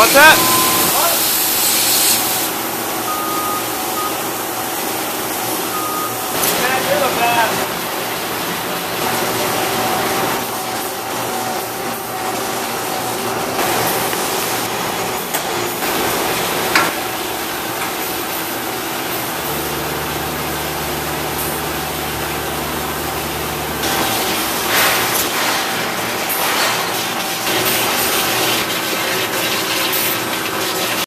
what's that?